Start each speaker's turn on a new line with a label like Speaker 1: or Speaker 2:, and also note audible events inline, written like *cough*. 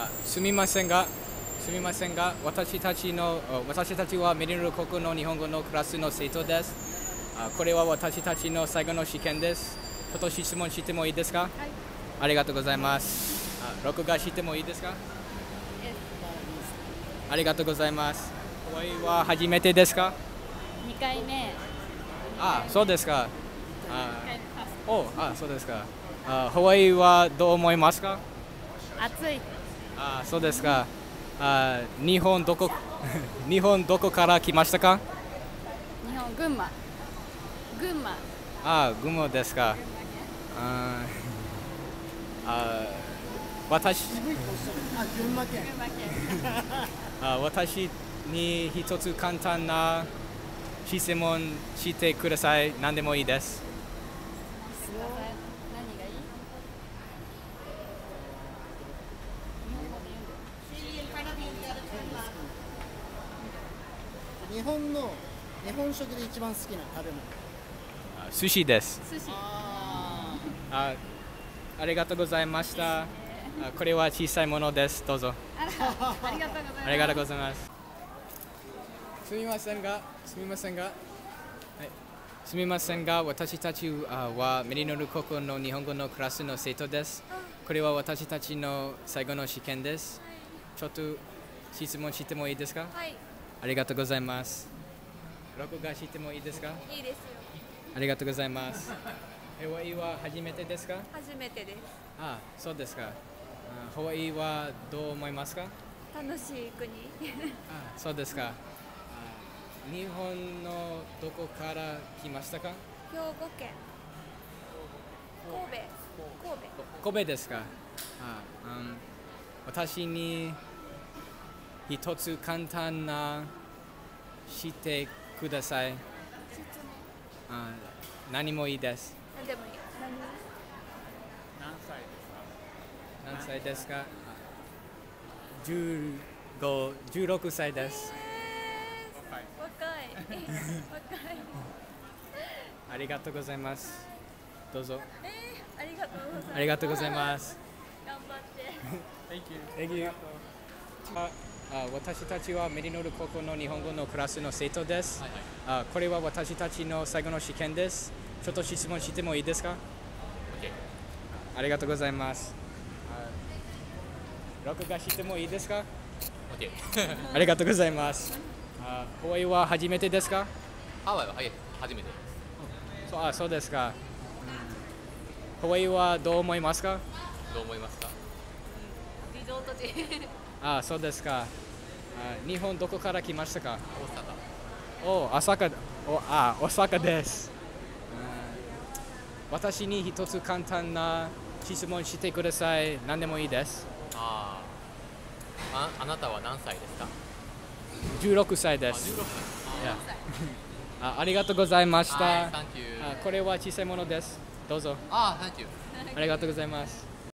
Speaker 1: あすみませんが、すみませんが、私たちのあ私たちはメリノル国の日本語のクラスの生徒です。あこれは私たちの最後の試験です。ちょっと質問してもいいですか？
Speaker 2: はい。
Speaker 1: ありがとうございます。あ録画してもいいですか？
Speaker 2: え
Speaker 1: ありがとうございます。ハワイは初めてですか？
Speaker 2: 二回目。
Speaker 1: あ、そうですか。あ。お、あ、そうですか。あハワイはどう思いますか？
Speaker 2: 暑い。
Speaker 1: あ、そうですか。あ、日本どこ *laughs* 日本どこから来ましたか？
Speaker 2: 日本群馬。群馬。
Speaker 1: あ、群馬ですか。あ、あ私
Speaker 3: あ。*laughs*
Speaker 1: あ私に一つ簡単な質問してください。何でもいいです。
Speaker 2: 何がいい？
Speaker 3: 日本の日本食で一番好きな食べ物。
Speaker 1: あ寿司です。
Speaker 2: 寿司。
Speaker 3: あ
Speaker 1: あ、ありがとうございました。あこれは小さいものです。どうぞ。
Speaker 2: ありがとうございます。
Speaker 1: ありがとうございます。すみませんが、すみませんが、はい、すみませんが、私たちあはメリノル国の日本語のクラスの生徒です。これは私たちの最後の試験です。ちょっと質問してもいいですか？
Speaker 2: はい。
Speaker 1: ありがとうございます。録画してもいいですか？
Speaker 2: いいですよ。
Speaker 1: ありがとうございます。*laughs* ハワイは初めてですか？
Speaker 2: 初めてです。
Speaker 1: あ、そうですか。あハワイはどう思いますか？
Speaker 2: 楽しい国。
Speaker 1: あそうですか。あ日本のどこから来ましたか？
Speaker 2: 兵庫県。神戸。神戸。
Speaker 1: 神戸ですかあ、うん、私に一つ簡単なしてください。あ何もいいです。
Speaker 2: 何でもいい。何？
Speaker 1: 何歳ですか？15、16歳です。
Speaker 2: えー、若い。若い。
Speaker 1: ありがとうございます。どうぞ。
Speaker 2: えー、ありがとうございます。
Speaker 1: ありがとうございます。
Speaker 2: 頑張って。*laughs*
Speaker 1: Thank you. ああ私たちはメリノル高校の日本語のクラスの生徒です、あこれは私たちの最後の試験です。ちょっと質問してもいいですか、ありがとうございます。あ録画してもいいですか？*laughs* ありがとうございます。あハワイは初めてですか？
Speaker 4: ハワイははい初めて。です
Speaker 1: そうあそうですか、ハワイはどう思いますか？
Speaker 4: どう思いますか？
Speaker 2: リゾート地。
Speaker 1: あそうですか。あ日本どこから来ましたか？
Speaker 4: 大阪。
Speaker 1: お大阪おあ大阪です、うん私に一つ簡単な質問してください。何でもいいです。
Speaker 4: あー。ああなたは何歳ですか
Speaker 1: ？16歳で
Speaker 4: あ
Speaker 1: す
Speaker 4: 16歳。
Speaker 1: いやあ *laughs* ありがとうございました、あこれは小さいものです。どうぞ。
Speaker 4: あ
Speaker 1: ありがとうございます